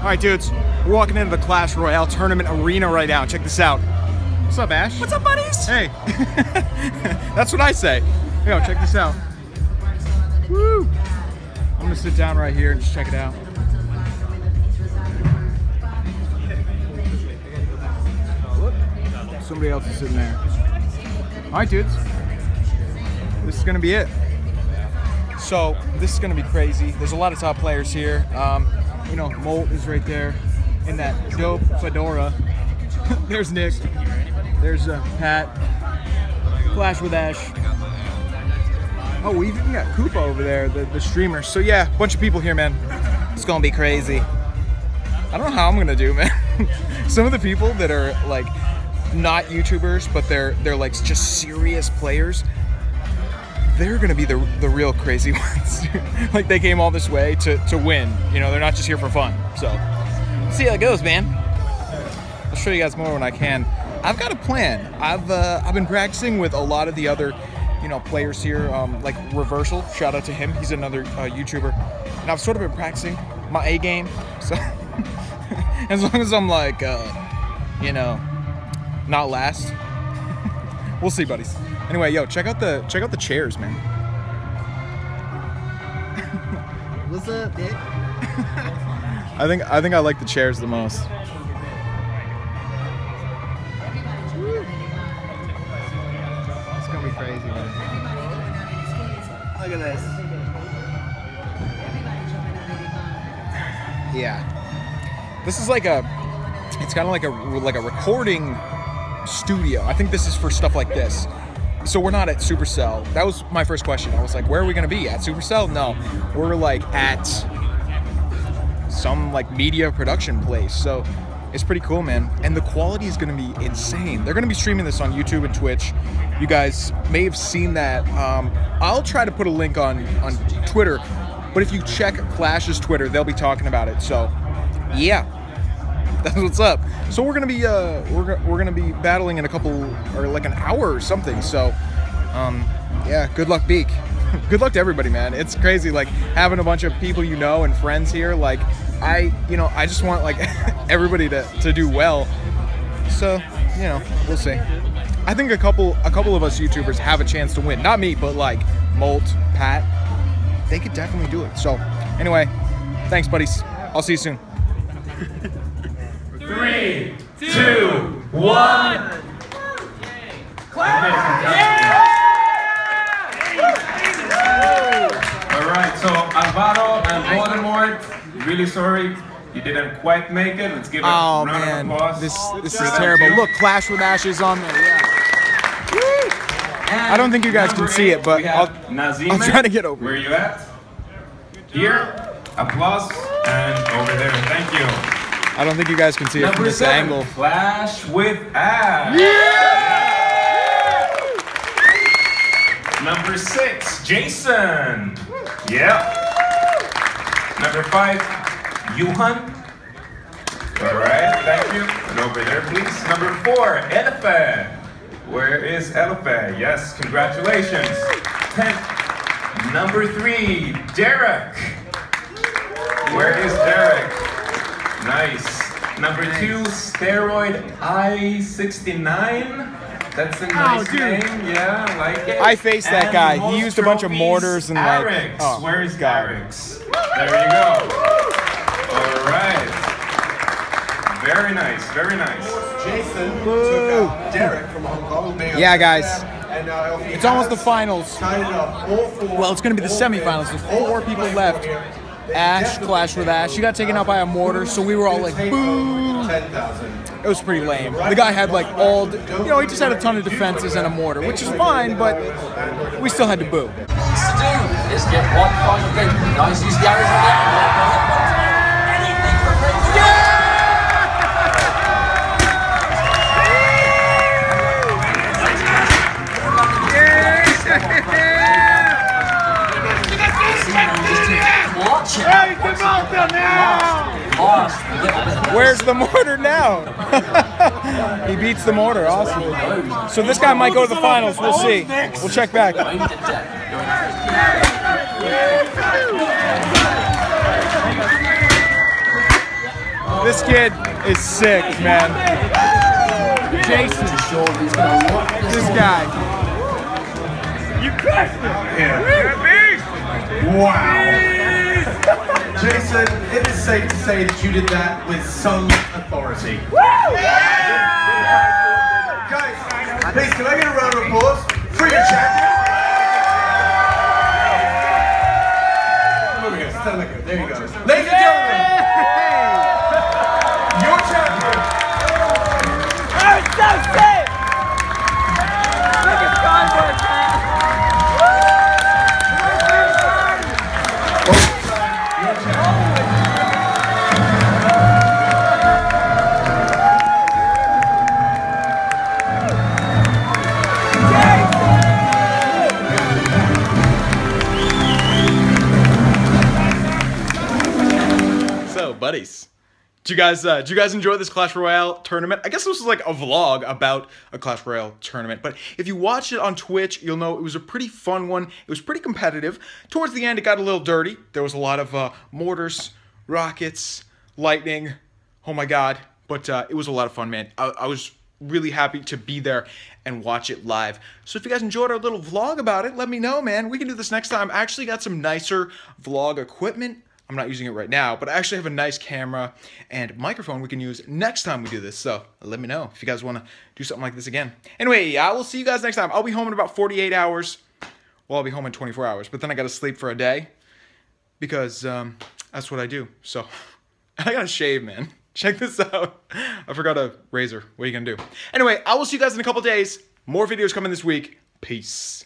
All right, dudes, we're walking into the Clash Royale tournament arena right now. Check this out. What's up, Ash? What's up, buddies? Hey. That's what I say. Yo, check this out. Woo. I'm gonna sit down right here and just check it out. Somebody else is sitting there. All right, dudes. This is gonna be it. So this is gonna be crazy. There's a lot of top players here. Um, you know, Molt is right there in that dope fedora. There's Nick. There's uh, Pat. Clash with Ash. Oh, we even got Koopa over there, the, the streamer. So yeah, bunch of people here, man. It's gonna be crazy. I don't know how I'm gonna do, man. Some of the people that are like not YouTubers, but they're they're like just serious players. They're gonna be the the real crazy ones. like they came all this way to to win. You know, they're not just here for fun. So see how it goes, man. I'll show you guys more when I can. I've got a plan. I've uh, I've been practicing with a lot of the other, you know, players here. Um, like Reversal, shout out to him. He's another uh, YouTuber, and I've sort of been practicing my A game. So as long as I'm like, uh, you know, not last, we'll see, buddies. Anyway, yo, check out the check out the chairs, man. What's up, Dick? I think I think I like the chairs the most. It's gonna be crazy, man. Look at this. Yeah. This is like a it's kind of like a like a recording studio. I think this is for stuff like this. So we're not at Supercell. That was my first question. I was like, where are we going to be? At Supercell? No. We're like at some like media production place. So it's pretty cool, man. And the quality is going to be insane. They're going to be streaming this on YouTube and Twitch. You guys may have seen that. Um, I'll try to put a link on on Twitter. But if you check Clash's Twitter, they'll be talking about it. So, yeah, that's what's up. So we're gonna be uh, we're we're gonna be battling in a couple or like an hour or something. So, um, yeah, good luck, Beak. good luck to everybody, man. It's crazy, like having a bunch of people you know and friends here. Like, I, you know, I just want like everybody to to do well. So, you know, we'll see. I think a couple a couple of us YouTubers have a chance to win. Not me, but like Molt, Pat. They could definitely do it. So, anyway, thanks, buddies. I'll see you soon. Three, two, one. All right, so Alvaro and Voldemort, really sorry you didn't quite make it. Let's give a Oh round man, of applause. this this is terrible. too. Look, Clash with Ashes on there. Yeah. I don't think you guys can Number see eight, it, but I'll, have Nazime. I'll try to get over Where it. you at? Here. Applause and over there. Thank you. I don't think you guys can see it from this seven, angle. Clash with Ash. Number six, Jason. Yep. Number five, Yuhan. All right, thank you. And over there, please. Number four, Elephant. Where is Elephant? Yes, congratulations. Ten. Number three, Derek. Where is Derek? Nice. Number two, Steroid I-69. That's a nice dude. name. Yeah, I like it. I faced that And guy. He most used a bunch of mortars and, like- Arix. oh, Where is God. Arix? There you go. All right. Very nice. Very nice. Jason Boo. took out Derek from Hong Kong. They Yeah, guys. And, uh, It's almost the finals. up all four- Well, it's going to be the semifinals. There's four people left. Ash, clashed with Ash. She got taken out by a mortar, so we were all like, boo. 10,000. It was pretty lame. The guy had like all, the- you know, he just had a ton of defenses and a mortar, which is fine, but we still had to boo. is get one final thing. Nice use the arrows Where's the mortar now? he beats the mortar. Awesome. So this guy might go to the finals. We'll see. We'll check back. This kid is sick, man. Jason, This guy. going to look this Jason, it is safe to say that you did that with some authority. Guys, please, can I get a round of applause for your champion? Did you guys uh, you guys enjoy this Clash Royale tournament? I guess this was like a vlog about a Clash Royale tournament, but if you watched it on Twitch, you'll know it was a pretty fun one. It was pretty competitive. Towards the end, it got a little dirty. There was a lot of uh, mortars, rockets, lightning. Oh my god! But uh, it was a lot of fun, man. I, I was really happy to be there and watch it live. So if you guys enjoyed our little vlog about it, let me know, man. We can do this next time. I actually got some nicer vlog equipment. I'm not using it right now, but I actually have a nice camera and microphone we can use next time we do this. So let me know if you guys want to do something like this again. Anyway, I will see you guys next time. I'll be home in about 48 hours. Well, I'll be home in 24 hours, but then I got to sleep for a day because um, that's what I do. So I got to shave, man. Check this out. I forgot a razor. What are you going to do? Anyway, I will see you guys in a couple days. More videos coming this week. Peace.